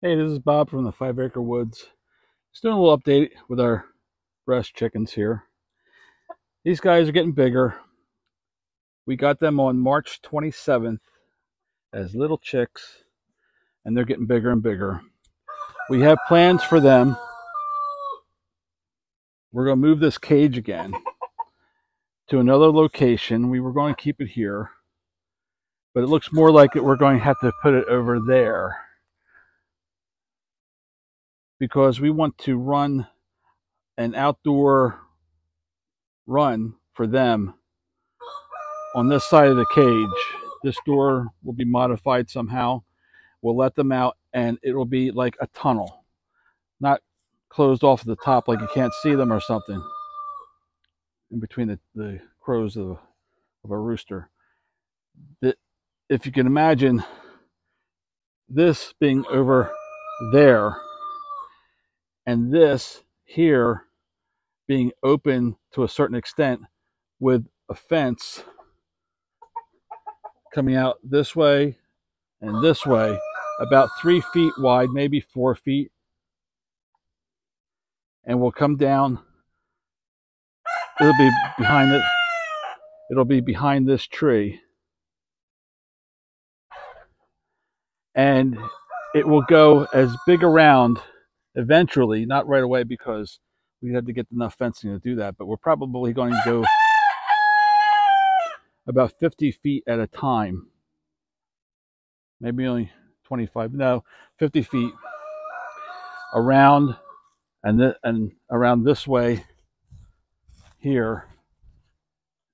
Hey, this is Bob from the Five Acre Woods. Just doing a little update with our Bresse chickens here. These guys are getting bigger. We got them on March 27th as little chicks, and they're getting bigger and bigger. We have plans for them. We're going to move this cage again to another location. We were going to keep it here, but it looks more like we're going to have to put it over there because we want to run an outdoor run for them on this side of the cage. This door will be modified somehow. We'll let them out and it will be like a tunnel, not closed off at the top like you can't see them or something in between the, the crows of, of a rooster. If you can imagine this being over there and this here being open to a certain extent with a fence coming out this way and this way about three feet wide maybe four feet and we'll come down. It'll be behind it. It'll be behind this tree. And it will go as big around eventually, not right away because we had to get enough fencing to do that, but we're probably going to go about 50 feet at a time. Maybe only 25, no, 50 feet around and, th and around this way here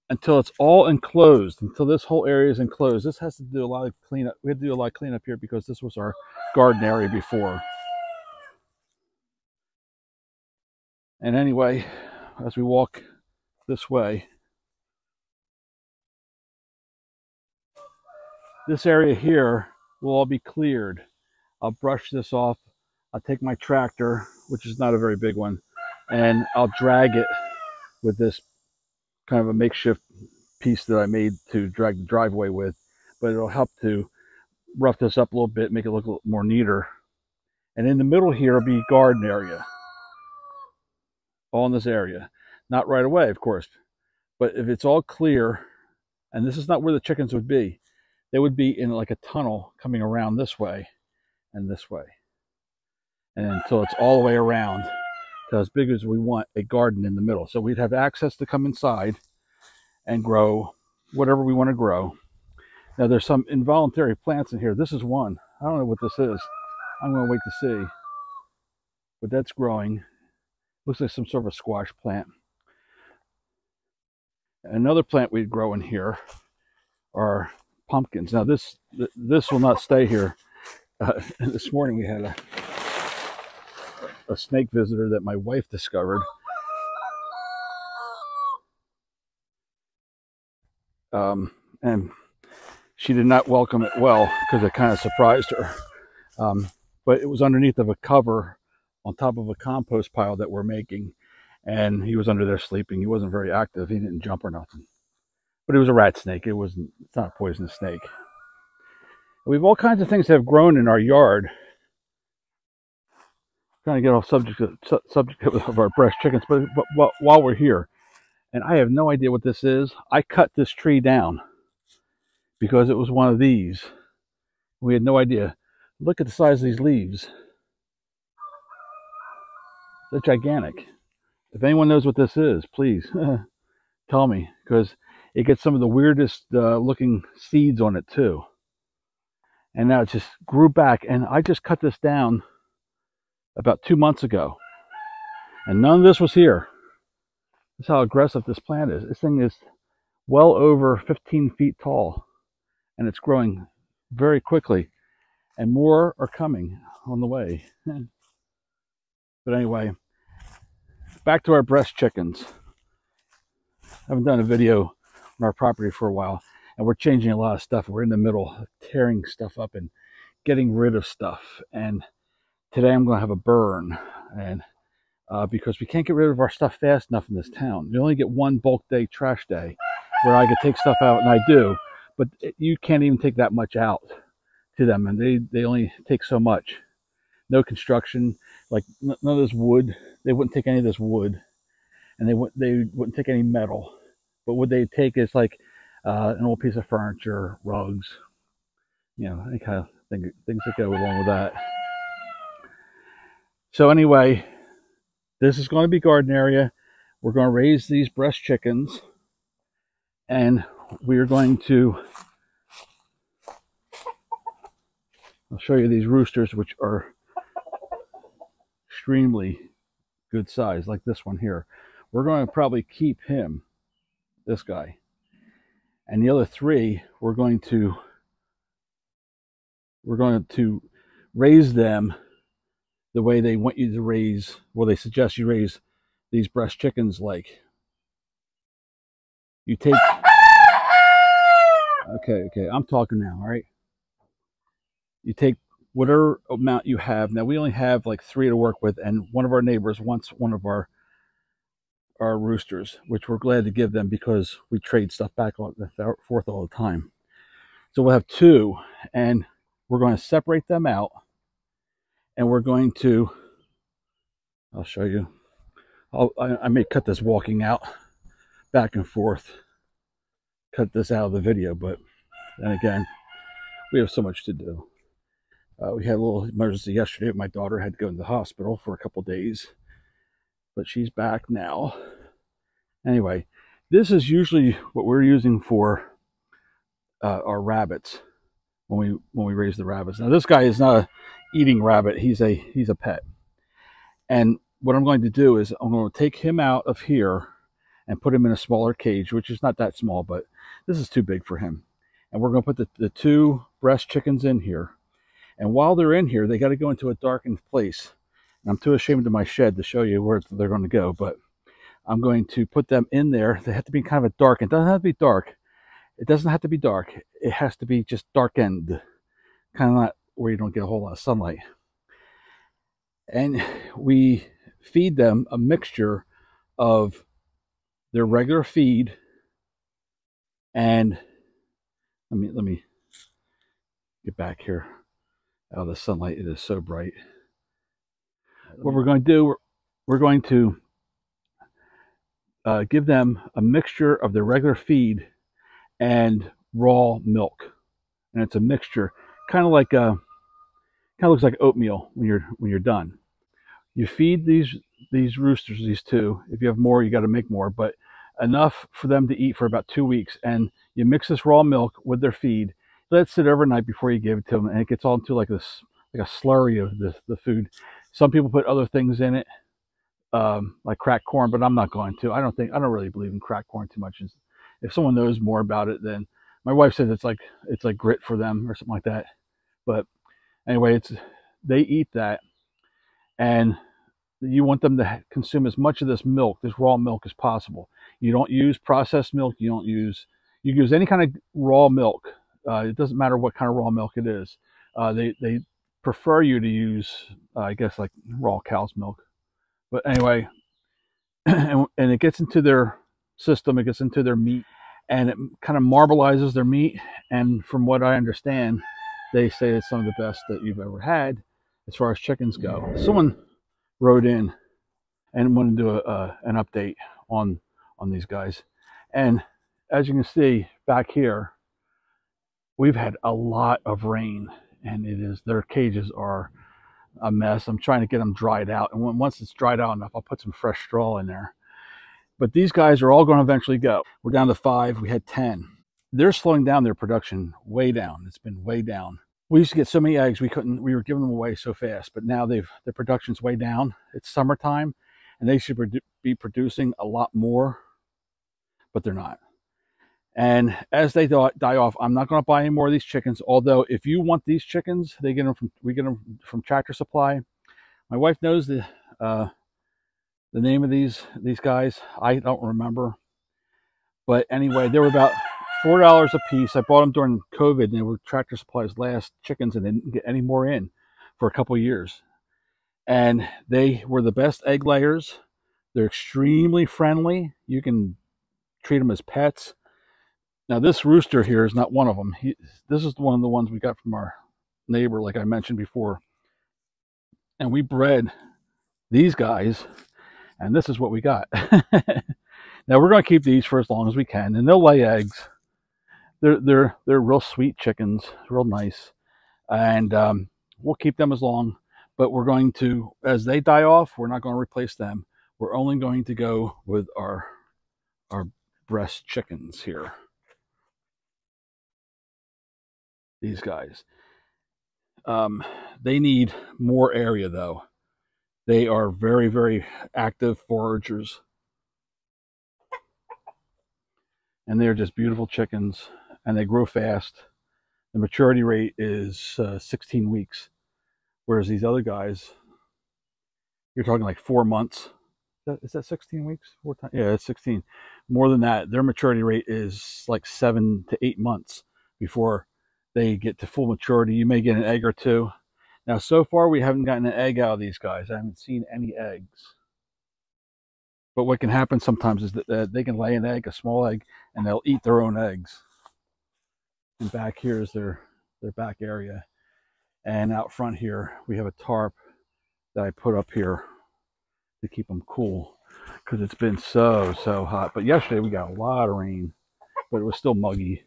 until it's all enclosed, until this whole area is enclosed. This has to do a lot of cleanup. We had to do a lot of cleanup here because this was our garden area before. And anyway, as we walk this way, this area here will all be cleared. I'll brush this off. I'll take my tractor, which is not a very big one, and I'll drag it with this kind of a makeshift piece that I made to drag the driveway with, but it'll help to rough this up a little bit, make it look a little more neater. And in the middle here will be garden area all in this area. Not right away, of course, but if it's all clear, and this is not where the chickens would be, they would be in like a tunnel coming around this way and this way. And until it's all the way around to as big as we want a garden in the middle. So we'd have access to come inside and grow whatever we want to grow. Now there's some involuntary plants in here. This is one. I don't know what this is. I'm going to wait to see. But that's growing. Looks like some sort of a squash plant. Another plant we'd grow in here are pumpkins. Now this this will not stay here. Uh, this morning we had a a snake visitor that my wife discovered. Um, and she did not welcome it well because it kind of surprised her. Um, but it was underneath of a cover on top of a compost pile that we're making. And he was under there sleeping. He wasn't very active. He didn't jump or nothing. But it was a rat snake. It wasn't, it's not a poisonous snake. We have all kinds of things that have grown in our yard. Trying to get off subject of, subject of our Bresse chickens, but, but, but while we're here, and I have no idea what this is. I cut this tree down because it was one of these. We had no idea. Look at the size of these leaves. They're gigantic. If anyone knows what this is, please tell me because it gets some of the weirdest uh, looking seeds on it too. And now it just grew back and I just cut this down about two months ago. And none of this was here. This is how aggressive this plant is. This thing is well over 15 feet tall and it's growing very quickly and more are coming on the way. but anyway, back to our Bresse chickens. I haven't done a video on our property for a while, and we're changing a lot of stuff. We're in the middle of tearing stuff up and getting rid of stuff. And today I'm going to have a burn, and uh, because we can't get rid of our stuff fast enough in this town. You only get one bulk day trash day where I can take stuff out, and I do, but you can't even take that much out to them, and they, they only take so much. No construction, like none of this wood. They wouldn't take any of this wood, and they wouldn't they wouldn't take any metal. But what they take is like uh, an old piece of furniture, rugs, you know, any kind of thing, things that go along with that. So anyway, this is going to be garden area. We're going to raise these Bresse chickens, and we are going to I'll show you these roosters, which are extremely good size, like this one here. We're going to probably keep him, this guy. And the other three, we're going to we're going to raise them the way they want you to raise, well, they suggest you raise these Bresse chickens like. You take Okay, okay, I'm talking now, all right? you take whatever amount you have. Now we only have like three to work with, and one of our neighbors wants one of our our roosters, which we're glad to give them because we trade stuff back the forth all the time. So we'll have two, and we're going to separate them out, and we're going to. I'll show you. I'll, I, I may cut this walking out back and forth. Cut this out of the video, but then again, we have so much to do. Uh, we had a little emergency yesterday. My daughter had to go into the hospital for a couple days, but she's back now. Anyway, this is usually what we're using for uh, our rabbits when we when we raise the rabbits. Now this guy is not a eating rabbit. He's a he's a pet. And what I'm going to do is I'm going to take him out of here and put him in a smaller cage, which is not that small, but this is too big for him. And we're going to put the, the two Bresse chickens in here and while they're in here, they got to go into a darkened place. And I'm too ashamed of my shed to show you where they're going to go, but I'm going to put them in there. They have to be kind of a dark. It doesn't have to be dark. It doesn't have to be dark. It has to be just darkened, kind of not where you don't get a whole lot of sunlight. And we feed them a mixture of their regular feed and let me let me get back here out of the sunlight. It is so bright. What we're going to do, we're going to uh, give them a mixture of their regular feed and raw milk, and it's a mixture, kind of like a, uh, kind of looks like oatmeal when you're when you're done. You feed these these roosters, these two. If you have more, you got to make more, but enough for them to eat for about two weeks. And you mix this raw milk with their feed, let it sit overnight before you give it to them, and it gets all into like this like a slurry of the, the food. Some people put other things in it, um, like cracked corn, but I'm not going to. I don't think I don't really believe in cracked corn too much. If someone knows more about it, then my wife says it's like it's like grit for them or something like that. But anyway, it's they eat that, and you want them to consume as much of this milk, this raw milk, as possible. You don't use processed milk. You don't use you use any kind of raw milk uh, it doesn't matter what kind of raw milk it is. Uh, they they prefer you to use, uh, I guess, like raw cow's milk. But anyway, and, and it gets into their system. It gets into their meat, and it kind of marbleizes their meat. And from what I understand, they say it's some of the best that you've ever had as far as chickens go. Someone wrote in and wanted to do a, an update on on these guys, and as you can see back here, we've had a lot of rain and it is their cages are a mess. I'm trying to get them dried out and when, once it's dried out enough i'll put some fresh straw in there. But these guys are all going to eventually go. We're down to five we had ten. They're slowing down their production way down. It's been way down. We used to get so many eggs we couldn't we were giving them away so fast but now they've their production's way down. It's summertime and they should be producing a lot more but they're not and as they die off, I'm not going to buy any more of these chickens. Although, if you want these chickens, they get them from we get them from Tractor Supply. My wife knows the uh, the name of these these guys. I don't remember, but anyway, they were about four dollars a piece. I bought them during COVID, and they were Tractor Supply's last chickens, and they didn't get any more in for a couple years. And they were the best egg layers. They're extremely friendly. You can treat them as pets now this rooster here is not one of them. He, this is one of the ones we got from our neighbor, like I mentioned before. and we bred these guys, and this is what we got. now we're going to keep these for as long as we can, and they'll lay eggs. They're they're they're real sweet chickens, real nice, and um, we'll keep them as long. But we're going to, as they die off, we're not going to replace them. We're only going to go with our our Bresse chickens here. These guys. Um, they need more area though. They are very, very active foragers. And they're just beautiful chickens and they grow fast. The maturity rate is uh, 16 weeks. Whereas these other guys, you're talking like four months. Is that, is that 16 weeks? Four times? Yeah, it's 16. More than that, their maturity rate is like seven to eight months before they get to full maturity. You may get an egg or two. Now, so far, we haven't gotten an egg out of these guys. I haven't seen any eggs. But what can happen sometimes is that they can lay an egg, a small egg, and they'll eat their own eggs. And back here is their, their back area. And out front here, we have a tarp that I put up here to keep them cool because it's been so, so hot. But yesterday we got a lot of rain, but it was still muggy.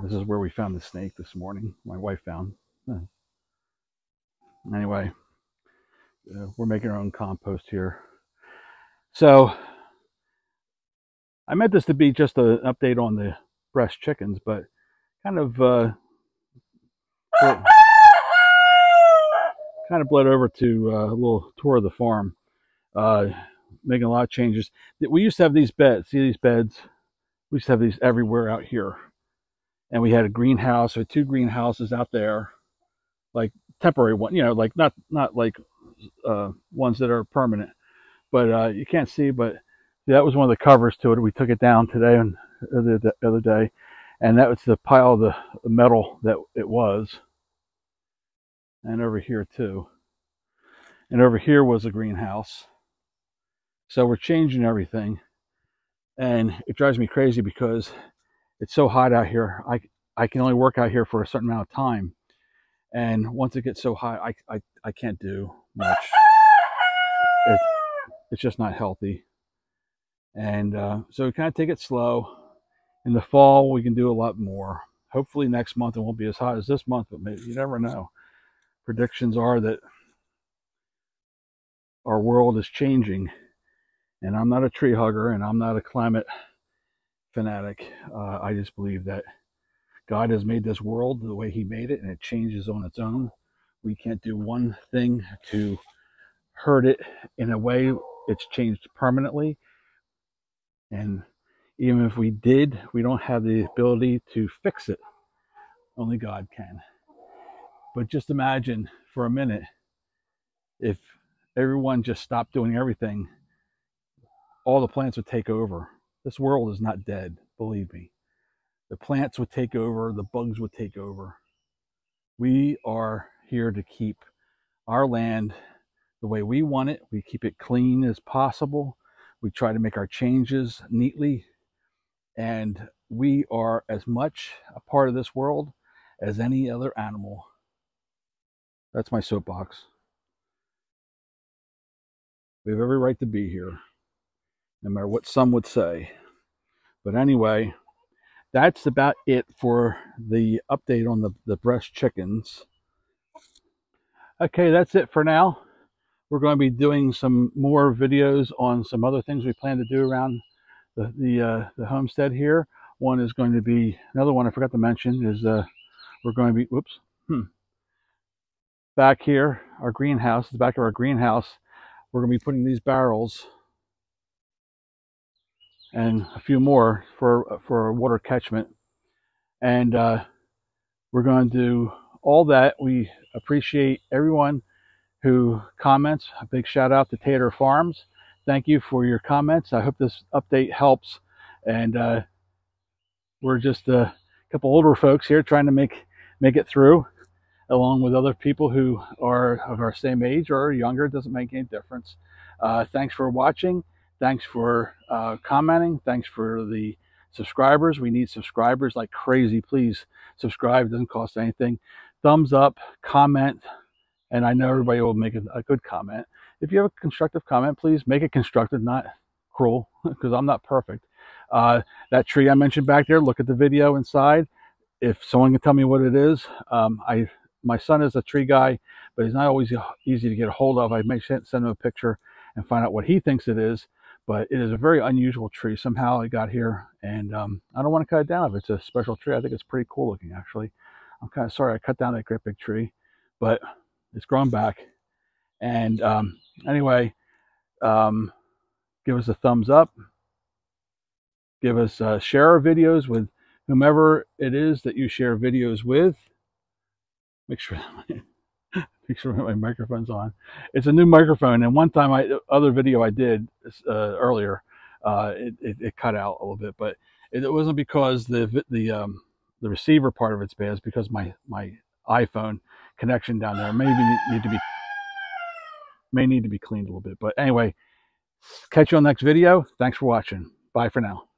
This is where we found the snake this morning. My wife found. Anyway, uh, we're making our own compost here. So I meant this to be just an update on the Bresse chickens, but kind of uh, kind of bled over to uh, a little tour of the farm, uh, making a lot of changes. We used to have these beds. See these beds? We used to have these everywhere out here, and we had a greenhouse or two greenhouses out there, like temporary one. You know, like not not like uh, ones that are permanent, but uh, you can't see. But that was one of the covers to it. We took it down today and the other day and that was the pile of the metal that it was and over here too and over here was a greenhouse so we're changing everything and it drives me crazy because it's so hot out here i i can only work out here for a certain amount of time. And once it gets so hot i i, I can't do much. It, it's just not healthy. And uh, so we kind of take it slow. In the fall we can do a lot more. Hopefully next month it won't be as hot as this month but maybe you never know. Predictions are that our world is changing. And i'm not a tree hugger and i'm not a climate fanatic uh, i just believe that god has made this world the way he made it and it changes on its own we can't do one thing to hurt it in a way it's changed permanently and even if we did, we don't have the ability to fix it. Only God can. But just imagine for a minute if everyone just stopped doing everything, all the plants would take over. This world is not dead, believe me. The plants would take over, the bugs would take over. We are here to keep our land the way we want it. We keep it clean as possible. We try to make our changes neatly and we are as much a part of this world as any other animal. That's my soapbox. We have every right to be here, no matter what some would say. But anyway, that's about it for the update on the, the Bresse chickens. Okay, that's it for now. We're going to be doing some more videos on some other things we plan to do around the the, uh, the homestead here. One is going to be another one I forgot to mention is uh, we're going to be whoops hmm, back here our greenhouse the back of our greenhouse we're going to be putting these barrels and a few more for for water catchment and uh, we're going to do all that we appreciate everyone who comments a big shout out to tater farms thank you for your comments. I hope this update helps. And uh, we're just a couple older folks here trying to make make it through, along with other people who are of our same age or younger. It doesn't make any difference. Uh, thanks for watching. Thanks for uh, commenting. Thanks for the subscribers. We need subscribers like crazy. Please subscribe. It doesn't cost anything. Thumbs up, comment, and I know everybody will make a, good comment. If you have a constructive comment, please make it constructive, not cruel, because I'm not perfect. Uh, that tree I mentioned back there, look at the video inside. If someone can tell me what it is, um, I my son is a tree guy, but he's not always easy to get a hold of. I may send him a picture and find out what he thinks it is. But it is a very unusual tree. Somehow it got here, and um, I don't want to cut it down if it's a special tree. I think it's pretty cool looking, actually. I'm kind of sorry I cut down that great big tree, but it's grown back. And um, anyway, um, give us a thumbs up. Give us uh, share our videos with whomever it is that you share videos with. Make sure sure my microphone's on. It's a new microphone, and one time I other video I did uh, earlier, uh, it, it, it, cut out a little bit, but it, it wasn't because the the um, the receiver part of it's bad. It's because my my iPhone connection down there maybe need to be may need to be cleaned a little bit. But anyway, catch you on the next video. Thanks for watching. Bye for now.